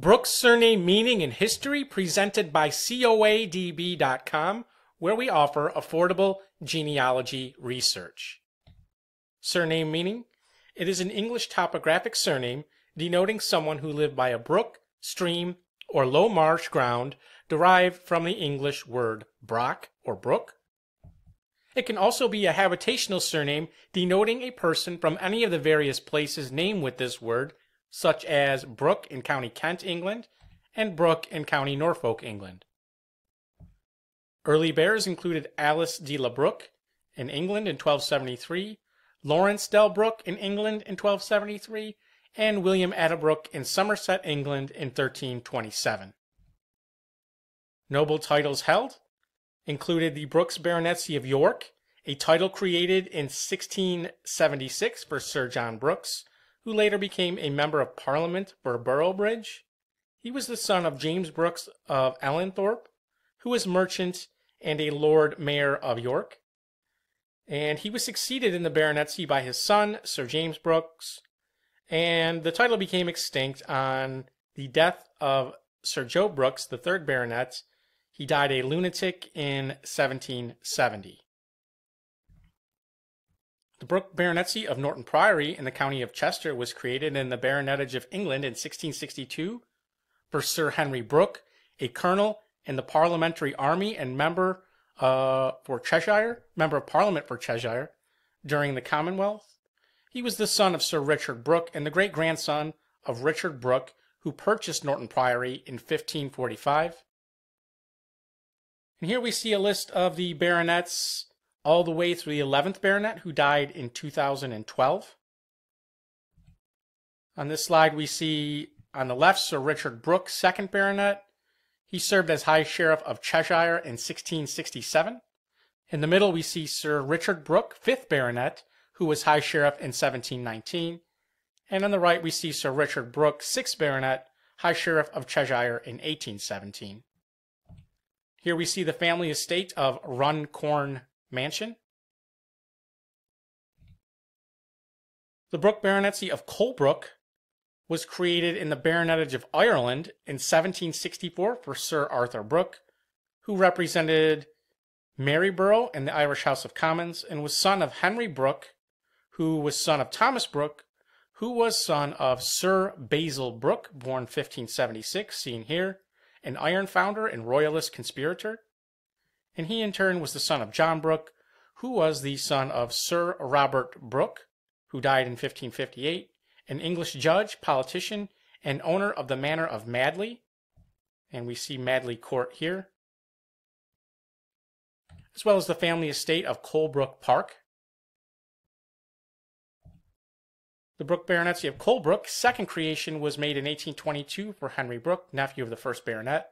Brooks surname meaning and history presented by COADB.com, where we offer affordable genealogy research. Surname meaning it is an English topographic surname denoting someone who lived by a brook, stream, or low marsh ground derived from the English word brock or brook. It can also be a habitational surname denoting a person from any of the various places named with this word, such as Brooke in County Kent, England, and Brooke in County Norfolk, England. Early bearers included Alice de la Brooke in England in 1273, Lawrence Delbrook in England in 1273, and William Addenbrooke in Somerset, England in 1327. Noble titles held included the Brookes Baronetcy of York, a title created in 1676 for Sir John Brookes, who later became a member of Parliament for Boroughbridge. He was the son of James Brookes of Ellenthorpe, who was merchant and a Lord Mayor of York. And he was succeeded in the baronetcy by his son, Sir James Brookes, and the title became extinct on the death of Sir Joe Brooks, the third baronet. He died a lunatic in 1770. The Brooke Baronetcy of Norton Priory in the county of Chester was created in the Baronetage of England in 1662 for Sir Henry Brooke, a colonel in the Parliamentary Army and member uh, for Cheshire, member of Parliament for Cheshire during the Commonwealth. He was the son of Sir Richard Brooke and the great grandson of Richard Brooke, who purchased Norton Priory in 1545. And here we see a list of the baronets all the way through the 11th baronet, who died in 2012. On this slide, we see on the left Sir Richard Brooke, 2nd baronet. He served as High Sheriff of Cheshire in 1667. In the middle, we see Sir Richard Brooke, 5th baronet, who was High Sheriff in 1719. And on the right, we see Sir Richard Brooke, 6th baronet, High Sheriff of Cheshire in 1817. Here we see the family estate of Runcorn mansion. The Brooke Baronetcy of Colebrooke was created in the Baronetage of Ireland in 1764 for Sir Arthur Brooke, who represented Maryborough in the Irish House of Commons and was son of Henry Brooke, who was son of Thomas Brooke, who was son of Sir Basil Brooke, born 1576, seen here, an iron founder and royalist conspirator and he in turn was the son of John Brooke, who was the son of Sir Robert Brooke, who died in 1558, an English judge, politician, and owner of the manor of Madley. And we see Madley Court here, as well as the family estate of Colebrooke Park. The Brooke Baronetcy of Colebrooke, second creation, was made in 1822 for Henry Brooke, nephew of the first baronet.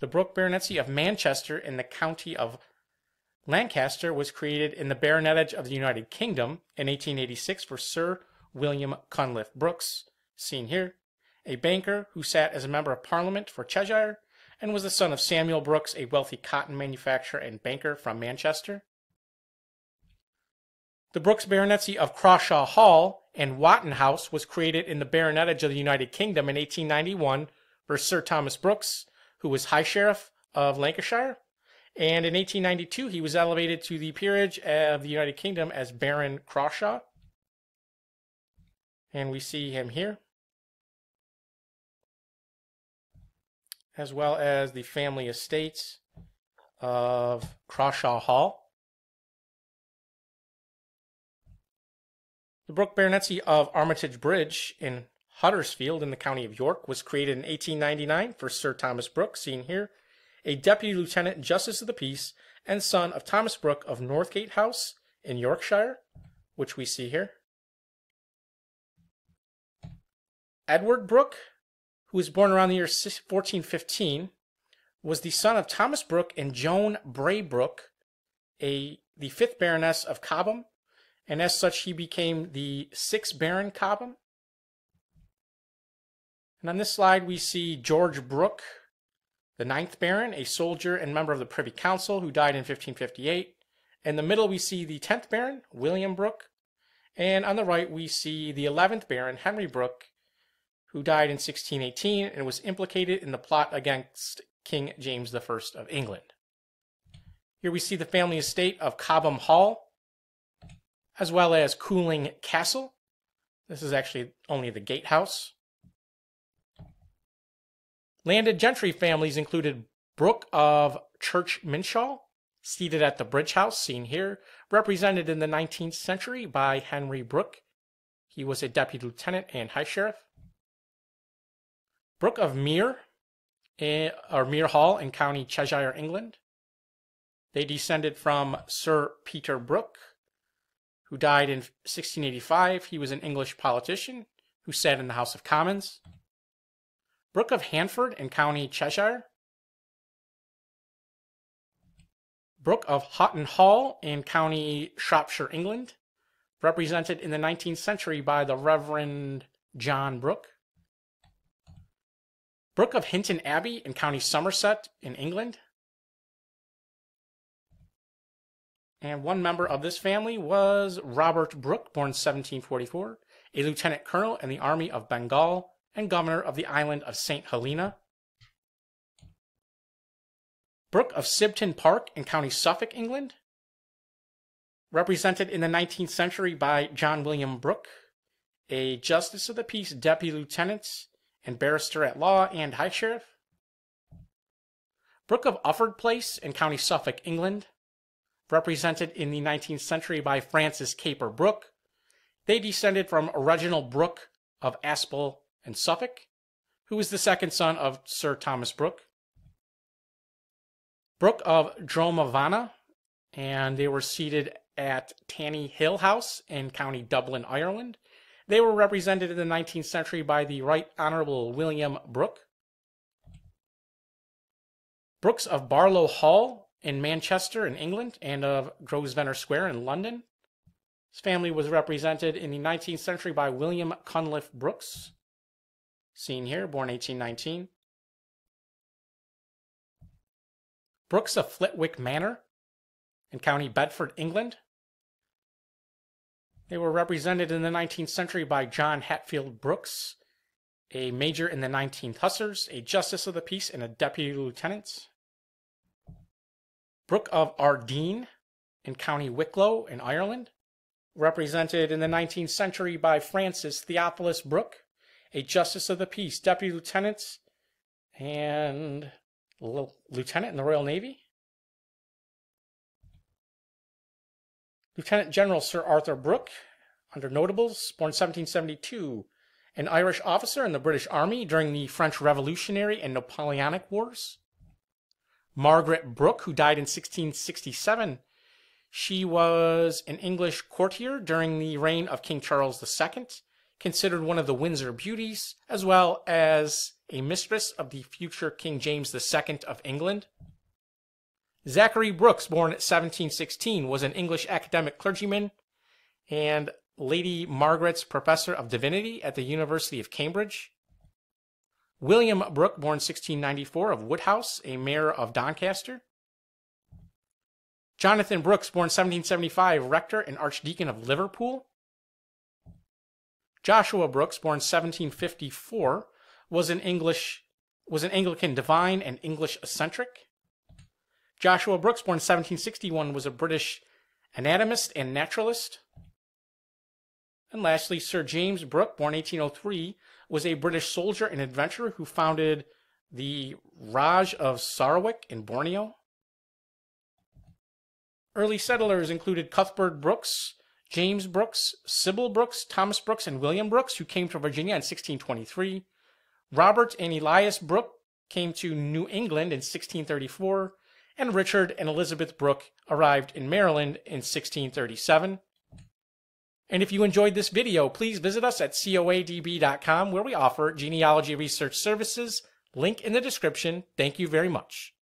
The Brooke Baronetcy of Manchester in the county of Lancaster was created in the Baronetage of the United Kingdom in 1886 for Sir William Cunliffe Brooks, seen here, a banker who sat as a member of Parliament for Cheshire and was the son of Samuel Brooks, a wealthy cotton manufacturer and banker from Manchester. The Brooks Baronetcy of Crawshaw Hall and Whatton House was created in the Baronetage of the United Kingdom in 1891 for Sir Thomas Brooks, who was High Sheriff of Lancashire. And in 1892, he was elevated to the peerage of the United Kingdom as Baron Crawshaw. And we see him here. As well as the family estates of Crawshaw Hall. The Brooke Baronetcy of Armitage Bridge in Huddersfield in the county of York was created in 1899 for Sir Thomas Brooke, seen here, a deputy lieutenant justice of the peace and son of Thomas Brooke of Northgate House in Yorkshire, which we see here. Edward Brooke, who was born around the year 1415, was the son of Thomas Brooke and Joan Braybrooke, a the fifth Baroness of Cobham, and as such he became the sixth Baron Cobham and on this slide, we see George Brooke, the ninth Baron, a soldier and member of the Privy Council who died in 1558. In the middle, we see the 10th Baron, William Brooke. And on the right, we see the 11th Baron, Henry Brooke, who died in 1618 and was implicated in the plot against King James I of England. Here we see the family estate of Cobham Hall, as well as Cooling Castle. This is actually only the gatehouse. Landed gentry families included Brooke of Church Minshull, seated at the Bridge House, seen here, represented in the 19th century by Henry Brooke. He was a deputy lieutenant and high sheriff. Brooke of Mere, eh, or Mere Hall in County Cheshire, England. They descended from Sir Peter Brooke, who died in 1685. He was an English politician who sat in the House of Commons. Brooke of Hanford in County Cheshire. Brooke of Haughton Hall in County Shropshire, England, represented in the 19th century by the Reverend John Brooke. Brooke of Hinton Abbey in County Somerset in England. And one member of this family was Robert Brooke, born 1744, a lieutenant colonel in the Army of Bengal and governor of the island of St. Helena. Brooke of Sibton Park in County Suffolk, England, represented in the 19th century by John William Brooke, a Justice of the Peace Deputy Lieutenant and Barrister at Law and High Sheriff. Brooke of Ufford Place in County Suffolk, England, represented in the 19th century by Francis Capper Brooke. They descended from Reginald Brooke of Aspall and Suffolk, who was the second son of Sir Thomas Brooke. Brooke of Dromavana, and they were seated at Tanny Hill House in County Dublin, Ireland. They were represented in the 19th century by the Right Honourable William Brooke. Brooks of Barlow Hall in Manchester in England and of Grosvenor Square in London. His family was represented in the 19th century by William Cunliffe Brooks, seen here, born 1819. Brooks of Flitwick Manor in County Bedford, England. They were represented in the 19th century by John Hatfield Brooks, a major in the 19th Hussars, a justice of the peace, and a deputy lieutenant. Brooke of Ardeen in County Wicklow in Ireland, represented in the 19th century by Francis Theophilus Brooke, a justice of the peace, deputy lieutenant, and lieutenant in the Royal Navy. Lieutenant General Sir Arthur Brooke, under notables, born 1772, an Irish officer in the British Army during the French Revolutionary and Napoleonic Wars. Margaret Brooke, who died in 1667. She was an English courtier during the reign of King Charles II, considered one of the Windsor beauties, as well as a mistress of the future King James II of England. Zachary Brooks, born 1716, was an English academic clergyman and Lady Margaret's professor of divinity at the University of Cambridge. William Brooke, born 1694, of Woodhouse, a mayor of Doncaster. Jonathan Brooks, born 1775, rector and archdeacon of Liverpool. Joshua Brookes, born 1754, was an English was an Anglican divine and English eccentric. Joshua Brookes, born 1761, was a British anatomist and naturalist. And lastly, Sir James Brooke, born 1803, was a British soldier and adventurer who founded the Raj of Sarawak in Borneo. Early settlers included Cuthbert Brooks, James Brooks, Sybil Brooks, Thomas Brooks, and William Brooks, who came to Virginia in 1623. Robert and Elias Brooke came to New England in 1634, and Richard and Elizabeth Brooke arrived in Maryland in 1637. And if you enjoyed this video, please visit us at coadb.com where we offer genealogy research services. Link in the description. Thank you very much.